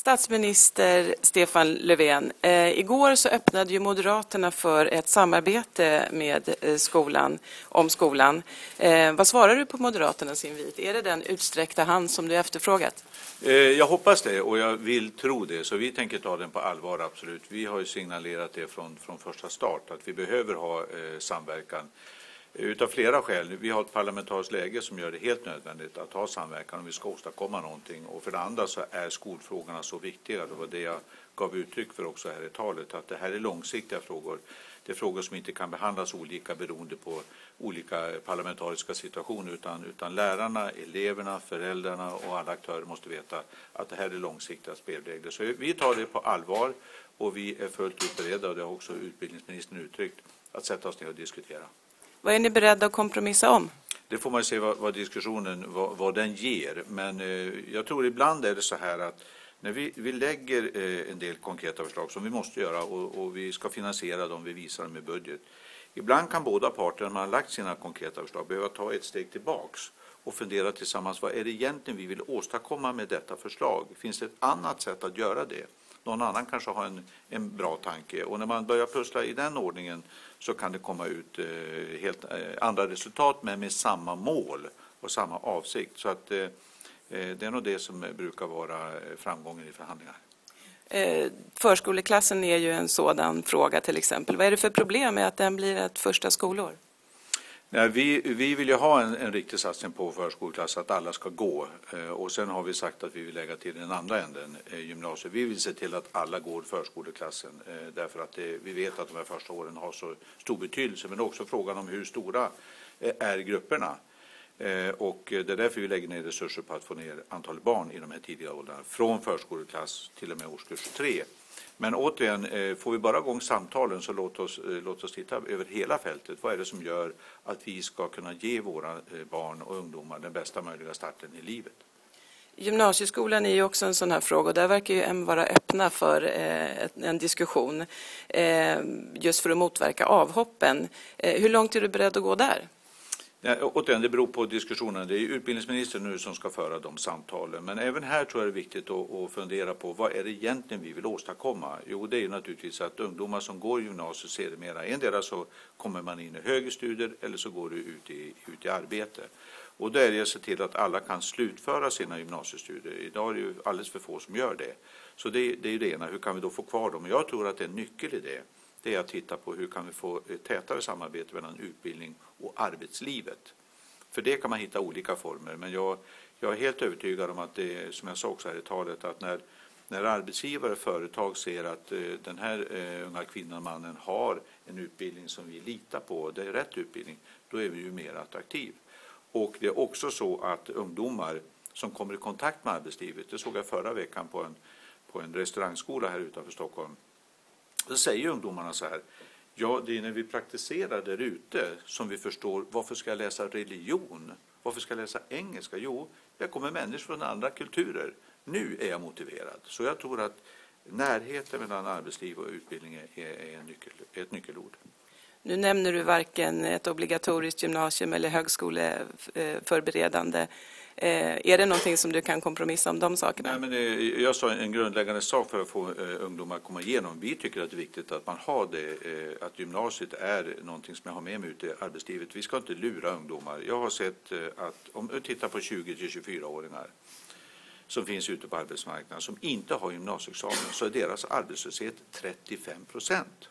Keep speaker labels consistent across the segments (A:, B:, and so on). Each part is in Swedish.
A: Statsminister Stefan Löfven, eh, igår så öppnade ju Moderaterna för ett samarbete med eh, skolan, om skolan. Eh, vad svarar du på Moderaternas invit? Är det den utsträckta hand som du efterfrågat?
B: Eh, jag hoppas det och jag vill tro det, så vi tänker ta den på allvar, absolut. Vi har ju signalerat det från, från första start, att vi behöver ha eh, samverkan. Utav flera skäl. Vi har ett parlamentariskt läge som gör det helt nödvändigt att ha samverkan om vi ska åstadkomma någonting. Och för det andra så är skolfrågorna så viktiga. Det var det jag gav uttryck för också här i talet. Att det här är långsiktiga frågor. Det är frågor som inte kan behandlas olika beroende på olika parlamentariska situationer. Utan, utan lärarna, eleverna, föräldrarna och alla aktörer måste veta att det här är långsiktiga spelregler. Så vi tar det på allvar och vi är fullt ut beredda, och det har också utbildningsministern uttryckt, att sätta oss ner och diskutera.
A: Vad är ni beredda att kompromissa om?
B: Det får man se vad, vad diskussionen vad, vad, den ger. Men eh, jag tror ibland är det så här att när vi, vi lägger eh, en del konkreta förslag som vi måste göra och, och, vi ska finansiera dem, vi visar dem i budget. Ibland kan båda parter, när man har lagt sina konkreta förslag, behöva ta ett steg tillbaks och fundera tillsammans. Vad är det egentligen vi vill åstadkomma med detta förslag? Finns det ett annat sätt att göra det? Någon annan kanske har en, en bra tanke och när man börjar pussla i den ordningen så kan det komma ut eh, helt eh, andra resultat men med samma mål och samma avsikt. Så att, eh, eh det är nog det som eh, brukar vara eh, framgången i förhandlingar.
A: Förskoleklassen är ju en sådan fråga till exempel. Vad är det för problem med att den blir ett första skolår?
B: Nej, vi, vi vill ju ha en, en riktig satsning på förskoleklass, att alla ska gå. Eh, och sen har vi sagt att vi vill lägga till den andra änden, eh, gymnasiet. Vi vill se till att alla går förskoleklassen eh, därför att det, vi vet att de här första åren har så stor betydelse. Men också frågan om hur stora eh, är grupperna. Eh, och det är därför vi lägger ner resurser på att få ner antalet barn i de här tidiga åldrarna från förskoleklass till och med årskurs 3. Men återigen, eh, får vi bara igång samtalen så låt oss, eh, låt oss titta över hela fältet. Vad är det som gör att vi ska kunna ge våra barn och ungdomar den bästa möjliga starten i livet?
A: Gymnasieskolan är ju också en sån här fråga och där verkar ju M vara öppna för en diskussion just för att motverka avhoppen. Hur långt är du beredd att gå där?
B: Ja, återigen, det beror på diskussionen. Det är utbildningsministern nu som ska föra de samtalen. Men även här tror jag det är viktigt att, att fundera på vad är det egentligen vi vill åstadkomma? Jo, det är naturligtvis att ungdomar som går gymnasiet sedermera, endera så kommer man in i högre studier eller så går du ut i, ut i arbete. Och då är det att se till att alla kan slutföra sina gymnasiestudier. Idag är det ju alldeles för få som gör det. Så det, det är det ena, hur kan vi då få kvar dem? Jag tror att det är en nyckel i det det är att titta på hur kan vi få ett tätare samarbete mellan utbildning och arbetslivet. För det kan man hitta olika former, men jag, jag är helt övertygad om att det som jag sa också här i talet, att när, när arbetsgivare och företag ser att eh, den här eh, unga kvinnan, mannen har en utbildning som vi litar på, det är rätt utbildning, då är vi ju mer attraktiv. Och det är också så att ungdomar som kommer i kontakt med arbetslivet, det såg jag förra veckan på en, på en restaurangskola här utanför Stockholm, då säger ungdomarna så här, ja det är när vi praktiserar där ute som vi förstår varför ska jag läsa religion? Varför ska jag läsa engelska? Jo, jag kommer människor från andra kulturer. Nu är jag motiverad. Så jag tror att närheten mellan arbetsliv och utbildning är, en nyckel, ett nyckelord.
A: Nu nämner du varken ett obligatoriskt gymnasium eller högskoleförberedande. Eh, är det någonting som du kan kompromissa om de sakerna?
B: Nej, men det, jag sa en grundläggande sak för att få eh, ungdomar att komma igenom. Vi tycker att det är viktigt att man har det, eh, att gymnasiet är någonting som jag har med mig ut i arbetslivet. Vi ska inte lura ungdomar. Jag har sett att om du tittar på 20 till 24-åringar som finns ute på arbetsmarknaden som inte har gymnasieexamen så är deras arbetslöshet 35 procent.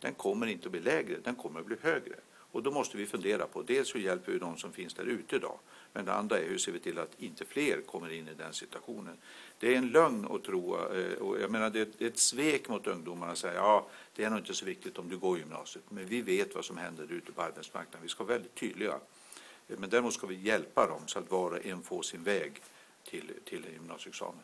B: Den kommer inte att bli lägre, den kommer att bli högre. Och då måste vi fundera på dels hur hjälper vi de som finns där ute idag men det andra är hur ser vi till att inte fler kommer in i den situationen. Det är en lögn att tro, eh, och jag menar det är ett svek mot ungdomarna att säga ja, det är nog inte så viktigt om du går gymnasiet, men vi vet vad som händer ute på arbetsmarknaden. Vi ska vara väldigt tydliga. Eh, men däremot ska vi hjälpa dem så att var och en får sin väg till, till gymnasieexamen.